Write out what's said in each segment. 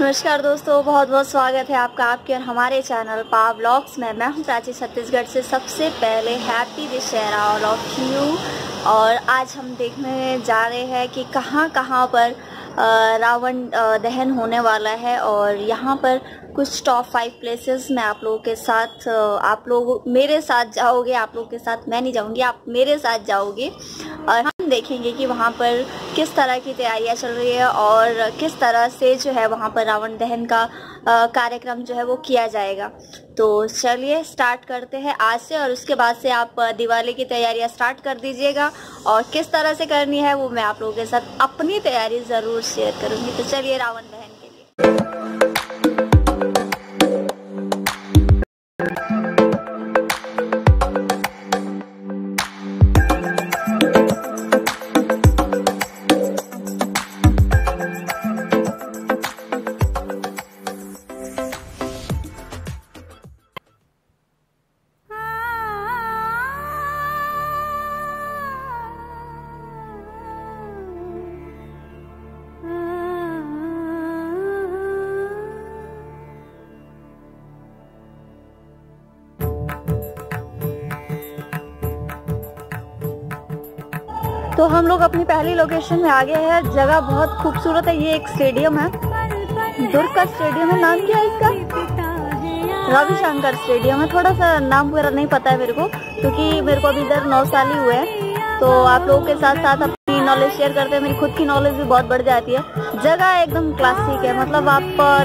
नमस्कार दोस्तों बहुत बहुत स्वागत है आपका, आपके और हमारे चैनल पा ब्लॉग्स में। मैं हूँ प्राची छत्तीसगढ़ से सबसे पहले happy Dussehra all of you. और आज हम देखने जा रहे हैं कि कहाँ कहाँ पर रावण दहन होने वाला है और यहाँ पर कुछ टॉप फाइव प्लेसेस मैं आप लोगों के साथ आप लोग मेरे साथ जाओगे, आप लोगों के साथ मैं नहीं जाऊँगी, आप मेरे साथ जाओगे। और हम देखेंगे कि वहाँ पर किस तरह की तैयारियाँ चल रही है और किस तरह से जो है वहाँ पर रावण दहन का कार्यक्रम जो है वो किया जाएगा। तो चलिए स्टार्ट करते हैं आज से और उसके बाद से आप दिवाली की तैयारियाँ स्टार्ट कर दीजिएगा। और किस तरह से करनी है वो मैं आप लोगों के साथ अपनी तैयारी ज़रूर शेयर करूँगी। तो चलिए रावण दहन के लिए। तो हम लोग अपनी पहली लोकेशन में आ गए हैं। जगह बहुत खूबसूरत है। ये एक स्टेडियम है। दुर्ग का स्टेडियम है। नाम क्या है इसका? रविशंकर स्टेडियम है। थोड़ा सा नाम वगैरह नहीं पता है मेरे को, क्योंकि मेरे को अभी इधर नौ साल ही हुए हैं। तो आप लोगों के साथ साथ अपनी नॉलेज शेयर करते हैं। मेरी खुद की नॉलेज भी बहुत बढ़ जाती है। जगह एकदम क्लासिक है। मतलब आप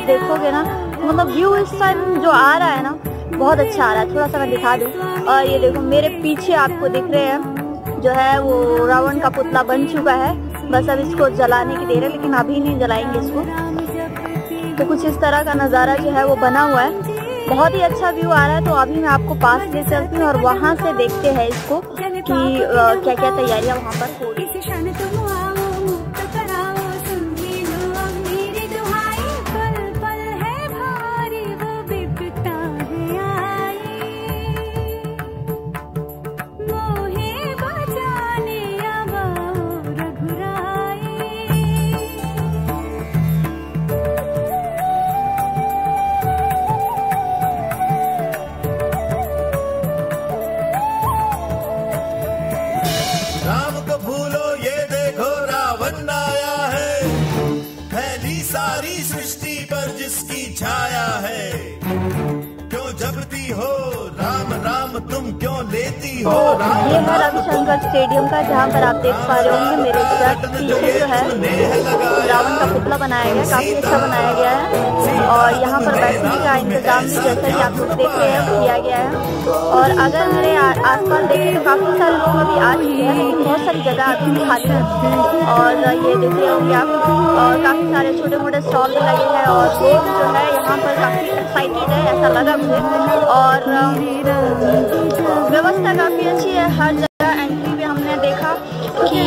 देखोगे ना मतलब व्यू इस टाइम जो आ रहा है ना, बहुत अच्छा आ रहा है। थोड़ा सा मैं दिखा दूँ। और ये देखो, मेरे पीछे आपको दिख रहे हैं। जो है वो रावण का पुतला बन चुका है। बस अब इसको जलाने की देर है, लेकिन अभी नहीं जलाएँगे इसको। तो कुछ इस तरह का नज़ारा जो है वो बना हुआ है। बहुत ही अच्छा व्यू आ रहा है तो अभी मैं आपको पास ले चलती हूँ और वहाँ से देखते हैं इसको कि क्या क्या तैयारियाँ वहाँ पर हो रही छाया है। जगती हो राम राम तुम क्यों लेती हो? तो ये है रविशंकर स्टेडियम का जहाँ पर आप देख पा रहे होंगे मेरे साथ पीछे जो है रावण का पुतला बनाया गया काफ़ी अच्छा बनाया गया है। और यहाँ पर बैठने का इंतज़ाम भी जैसा कि आप लोग देख रहे हैं किया गया है। और अगर मेरे आस पास देखें तो काफ़ी सारे लोग अभी आ चुके हैं लेकिन बहुत सारी जगह अभी खाली है। और ये देख रहे होंगे आप और काफ़ी सारे छोटे मोटे स्टॉल भी लगे हैं और लोग जो है यहाँ पर काफ़ी एक्साइटेड है ऐसा लगा मुझे। और व्यवस्था काफ़ी अच्छी है, हर जगह एंट्री पे हमने देखा कि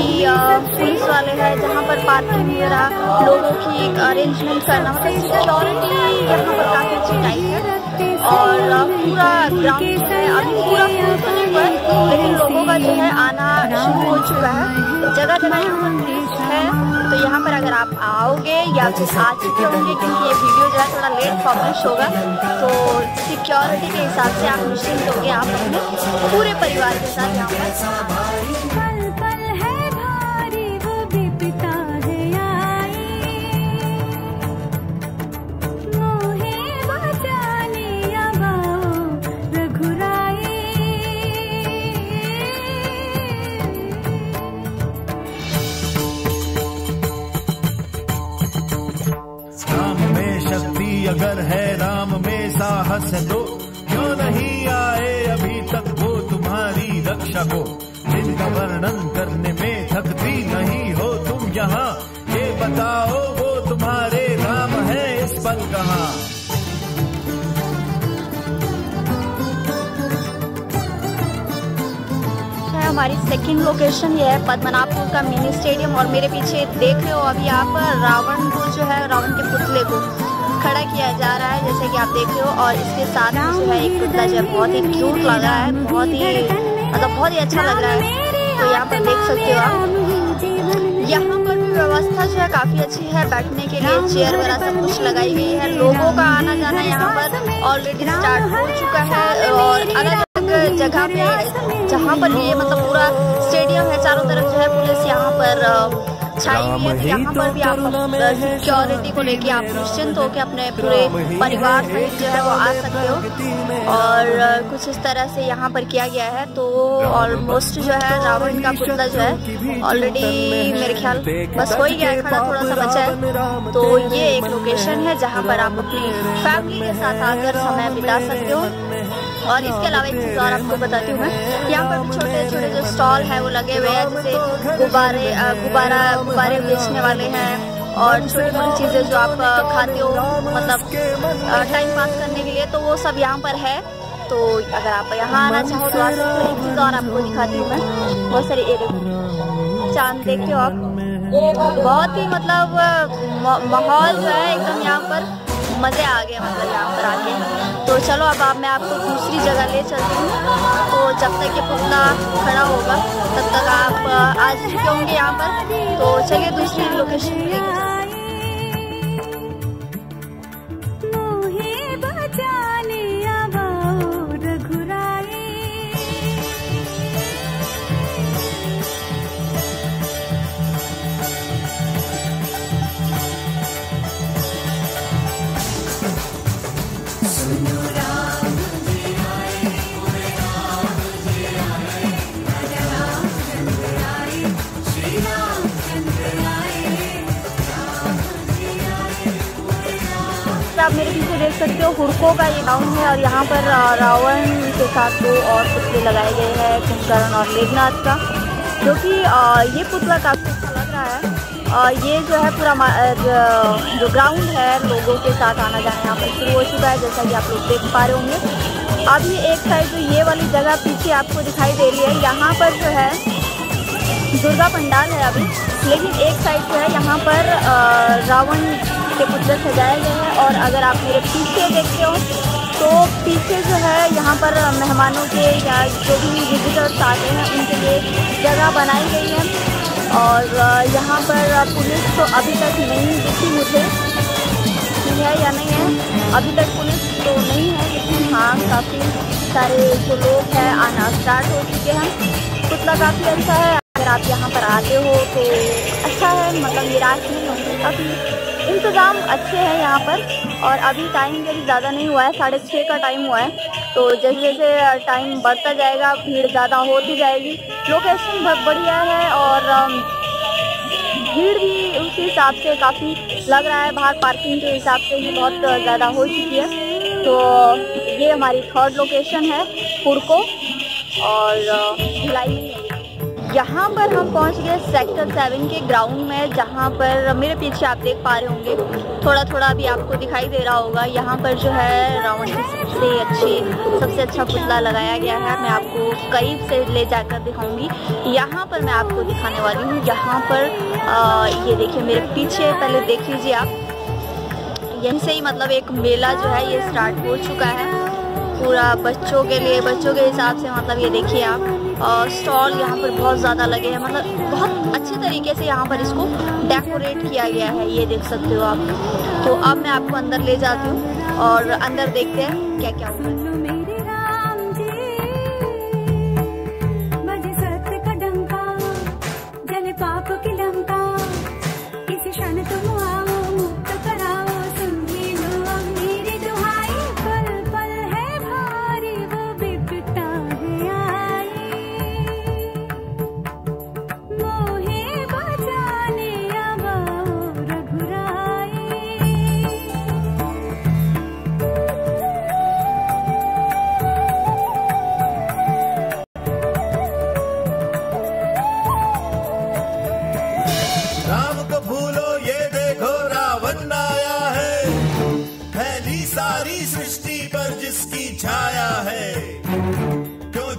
पुलिस वाले हैं जहाँ पर पार्किंग वगैरह, लोगों की एक अरेंजमेंट करना मतलब सिक्योरिटी यहाँ पर काफ़ी अच्छी टाइप है। और पूरा ग्राउंड है, अभी पूरा फुल तो नहीं लेकिन लोगों का जो है आना शुरू हो चुका है जगह जगह है। तो यहाँ पर अगर आप आओगे या फिर आ चुके होंगे, क्योंकि ये वीडियो जो है थोड़ा लेट पब्लिश होगा तो सिक्योरिटी के हिसाब से आप निश्चिंत होंगे आप अपने पूरे परिवार के साथ यहाँ पर। हमारी सेकंड लोकेशन ये है पद्मनाभपुर का मिनी स्टेडियम और मेरे पीछे देख रहे हो अभी आप रावण को जो है, रावण के पुतले को खड़ा किया जा रहा है, जैसे कि आप देख रहे हो, और इसके साथ जो है एक पुतला जो है बहुत ही क्यूट लग रहा है, बहुत ही मतलब बहुत ही अच्छा लग रहा है। तो यहाँ पर देख सकते हो यहाँ पर भी व्यवस्था जो है काफ़ी अच्छी है, बैठने के लिए चेयर वगैरह सब कुछ लगाई गई है, लोगों का आना जाना यहाँ पर ऑलरेडी स्टार्ट हो चुका है, और अलग अलग जगह पे जहाँ पर ये मतलब पूरा स्टेडियम है चारों तरफ़ जो है पुलिस यहाँ पर छाई हुई है। यहाँ पर भी आप सिक्योरिटी को लेके आप निश्चिंत होकर अपने पूरे परिवार सहित जो है वो आ सकते हो। और कुछ इस तरह से यहाँ पर किया गया है। तो ऑलमोस्ट जो है रावण का पुतला जो है ऑलरेडी मेरे ख्याल बस हो ही गया खड़ा थोड़ा सा बचा है। तो ये एक लोकेशन है जहाँ पर आप अपनी फैमिली के साथ आकर समय बिता सकते हो। और इसके अलावा एक चीज़ और आपको बताती हूँ मैं। यहाँ पर छोटे छोटे जो स्टॉल है, वो लगे हुए हैं, जैसे गुब्बारे गुब्बारा, गुब्बारे बेचने वाले हैं और छोटी मोटी चीज़ें जो आप खाते हो मतलब टाइम पास करने के लिए तो वो सब यहाँ पर है। तो अगर आप यहाँ आना चाहो तो आप एक चीज़ और आपको दिखाती हूँ मैं। बहुत सारी चाँद देखते हो आप। बहुत ही मतलब माहौल जो है, एकदम यहाँ पर मज़े आ गए मतलब यहाँ पर आके। तो चलो, अब आप, मैं आपको दूसरी जगह ले चलती हूँ। तो जब तक ये पुतला खड़ा होगा, तब तक आप, आ चुके होंगे यहाँ पर। तो चलिए दूसरी लोकेशन सकते का ये गाँव है और यहाँ पर रावण के साथ दो और पुतले लगाए गए हैं, कुंभकर्ण और मेघनाथ का, जो कि ये पुतला काफ़ी अच्छा लग रहा है। और ये जो है पूरा जो ग्राउंड है, लोगों के साथ आना जाना यहाँ पर शुरू हो चुका है, जैसा कि आप लोग देख पा रहे होंगे। अभी एक साइड जो ये वाली जगह पीछे आपको दिखाई दे रही है, यहाँ पर जो है दुर्गा पंडाल है अभी, लेकिन एक साइड जो है यहाँ पर रावण के पुतले सजाए गए हैं और अगर आप मेरे पीछे देखते हो तो पीछे जो है यहाँ पर मेहमानों के या जो भी विजिटर्स आते हैं, उनके लिए जगह बनाई गई है। और यहाँ पर पुलिस तो अभी तक नहीं दिखी मुझे है या नहीं है। अभी तक पुलिस तो नहीं है, लेकिन हाँ काफ़ी सारे जो लोग हैं, आना स्टार्ट हो चुके हैं। पुतला काफ़ी अच्छा है। अगर आप यहाँ पर आते हो तो अच्छा है मतलब निराश नहीं होंगे, काफ़ी इंतज़ाम अच्छे हैं यहाँ पर, और अभी टाइम जब ज़्यादा नहीं हुआ है, साढ़े छः का टाइम हुआ है तो जैसे जैसे टाइम बढ़ता जाएगा, भीड़ ज़्यादा होती जाएगी। लोकेशन बहुत बढ़िया है और भीड़ भी उसी हिसाब से काफ़ी लग रहा है, बाहर पार्किंग के हिसाब से भी बहुत ज़्यादा हो चुकी है। तो ये हमारी थर्ड लोकेशन है, पुरको, और भिलाई यहाँ पर हम पहुँच गए सेक्टर सेवन के ग्राउंड में जहाँ पर मेरे पीछे आप देख पा रहे होंगे। थोड़ा थोड़ा भी आपको दिखाई दे रहा होगा यहाँ पर जो है की सबसे अच्छी सबसे अच्छा पुतला लगाया गया है। मैं आपको करीब से ले जाकर दिखाऊँगी। यहाँ पर मैं आपको दिखाने वाली हूँ यहाँ पर आ, ये देखिए मेरे पीछे पहले देख लीजिए आप। यहीं से ही मतलब एक मेला जो है ये स्टार्ट हो चुका है। पूरा बच्चों के लिए बच्चों के हिसाब से मतलब ये देखिए आप। स्टॉल यहाँ पर बहुत ज़्यादा लगे हैं। मतलब बहुत अच्छे तरीके से यहाँ पर इसको डेकोरेट किया गया है, ये देख सकते हो आप। तो अब मैं आपको अंदर ले जाती हूँ और अंदर देखते हैं क्या क्या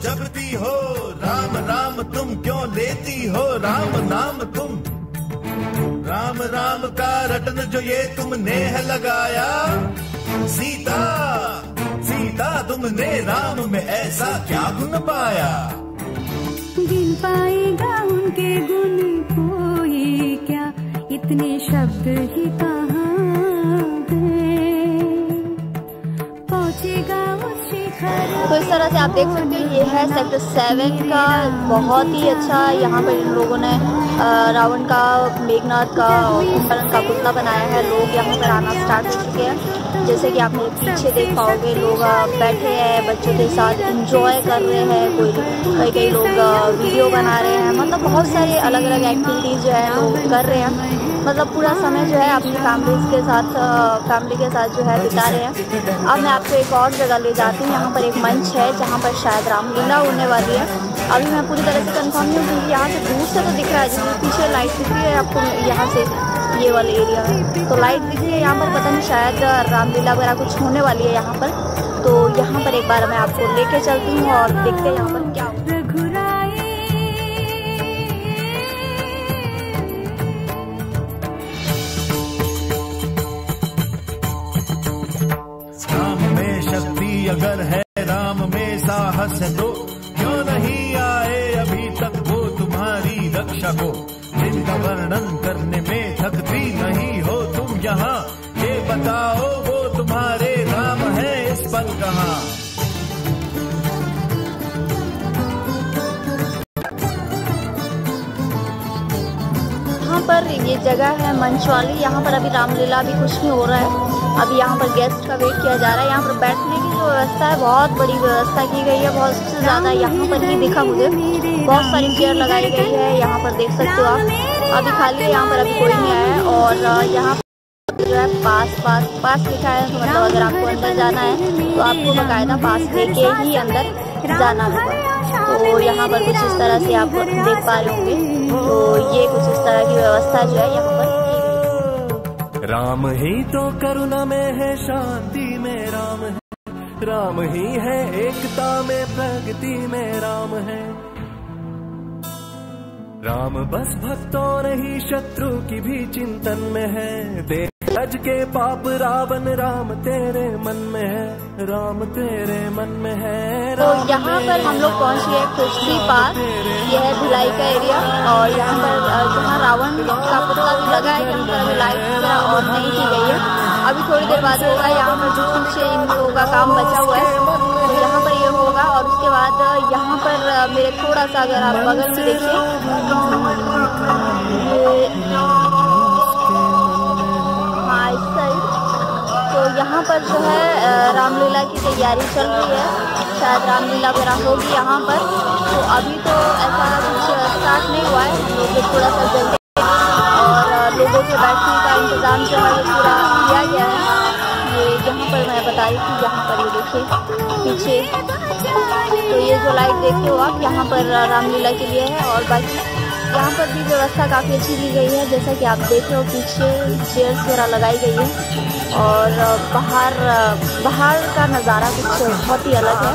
होगा रटन जो ये तुमने है लगाया। सीता सीता, तुमने राम में ऐसा क्या गुण पाया? गिन पाएगा उनके गुण कोई क्या? इतने शब्द ही कहाँ तो इस तरह से आप देख सकते हैं, ये है सेक्टर सेवन का, बहुत ही अच्छा यहाँ पर इन लोगों ने रावण का मेघनाथ का और कुंभकर्ण का पुतला बनाया है। लोग यहाँ पर आना स्टार्ट हो चुके हैं। जैसे कि आप मेरे पीछे देख पाओगे, लोग बैठे हैं, बच्चों के साथ इंजॉय कर रहे हैं। कोई, कई कई लोग वीडियो बना रहे हैं। मतलब बहुत सारी अलग अलग एक्टिविटीज़ जो है लोग कर रहे हैं। मतलब पूरा समय जो है अपनी फैमिलीज़ के साथ फैमिली के साथ जो है बिता रहे हैं। अब मैं आपको एक और जगह ले जाती हूँ, यहाँ पर एक मंच है जहाँ पर शायद रामलीला होने वाली है। अभी मैं पूरी तरह से कंफर्म नहीं हूँ, क्योंकि यहाँ से दूर से तो दिख रहा है जैसे पीछे लाइट दिख रही है आपको यहाँ से ये वाले एरिया में। तो लाइट दिख रही है यहाँ पर, पता नहीं शायद रामलीला वगैरह कुछ होने वाली है यहाँ पर। तो यहाँ पर एक बार मैं आपको लेके चलती हूँ और देखते हैं यहाँ पर क्या पर ये जगह है मंच वाली यहाँ पर अभी रामलीला भी कुछ नहीं हो रहा है। अभी यहाँ पर गेस्ट का वेट किया जा रहा है। यहाँ पर बैठने की जो व्यवस्था है, बहुत बड़ी व्यवस्था की गई है। बहुत से ज़्यादा यहाँ पर ही दिखा मुझे। बहुत सारी चेयर लगाई गई है। यहाँ पर देख सकते हो आप। अभी खाली है यहाँ पर अभी कोई नहीं आया है। और यहाँ जो है पास पास पास लिखा है। मतलब अगर आपको अंदर जाना है तो आपको बकायदा पास लेके ही अंदर जाना होगा। तो यहाँ पर कुछ इस तरह से आप देख पा रहे होंगे तो ये कुछ इस तरह की व्यवस्था जो है यहाँ पर। राम ही तो करुणा में है, शांति में राम है। राम ही है, एकता में, प्रगति में राम है। राम बस भक्तों नहीं, शत्रु की भी चिंतन में है। रज के पाप रावण राम तेरे मन में है राम तेरे मन में है तो यहाँ पर हम लोग पहुँच गए कुश्ती पार्क यह है भिलाई का एरिया और यहाँ पर जहाँ रावण का पुतला लगा है यहाँ पर अभी लाइट वगैरह ऑन नहीं की गई है। अभी थोड़ी देर बाद होगा यहाँ पर जो पीछे इन लोगों का काम बचा हुआ है तो यहाँ पर ये होगा। और उसके बाद यहाँ पर मेरे थोड़ा सा अगर आप बगल में देखिए तो यहाँ पर जो है रामलीला की तैयारी चल रही है। शायद रामलीला वगैरह होगी यहाँ पर। तो अभी तो ऐसा कुछ स्टार्ट नहीं हुआ है। हम लोग थोड़ा सा जल्दी और लोगों के बैठने का इंतज़ाम जो है, पूरा किया गया है। ये यहाँ पर मैं बता रही थी यहाँ पर ये देखिए, पीछे। तो ये जो लाइट देखते हो आप, यहाँ पर रामलीला के लिए है और बाकी यहाँ पर भी व्यवस्था काफ़ी अच्छी की गई है, जैसा कि आप देख रहे हो, पीछे चेयर्स वगैरह लगाई गई है। और बाहर बाहर का नज़ारा कुछ बहुत ही अलग है।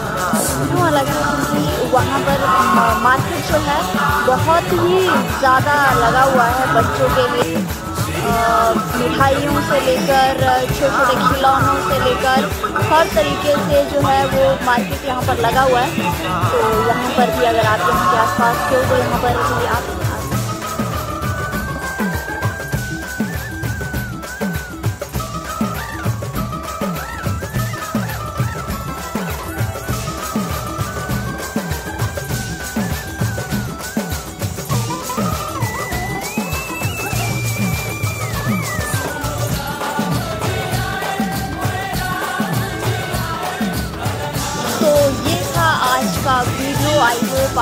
क्यों अलग है? क्योंकि वहाँ पर मार्केट जो है, बहुत ही ज़्यादा लगा हुआ है बच्चों के लिए। मिठाइयों से लेकर छोटे छोटे खिलौनों से लेकर, हर तरीके से जो है वो मार्केट यहाँ पर लगा हुआ है। तो यहाँ पर भी अगर आप यहाँ के आसपास के हो तो यहाँ पर भी आप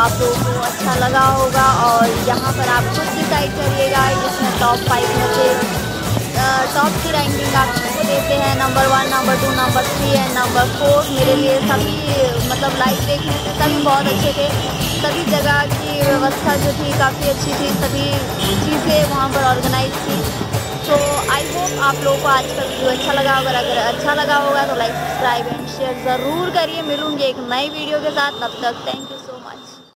आप लोगों को अच्छा लगा होगा और यहाँ पर आप खुद डिसाइड करिएगा जिसमें टॉप फाइव में से टॉप की रैंकिंग आप किसको देते हैं? Number one number two number three and number four मेरे लिए सभी मतलब लाइव देखने से सभी बहुत अच्छे थे। सभी जगह की व्यवस्था जो थी काफ़ी अच्छी थी। सभी चीज़ें वहाँ पर ऑर्गेनाइज थी। तो आई होप आप लोगों को आज का वीडियो अच्छा लगा अगर अगर अच्छा लगा होगा तो लाइक सब्सक्राइब एंड शेयर ज़रूर करिए। मिलूँगी एक नई वीडियो के साथ। तब तक थैंक यू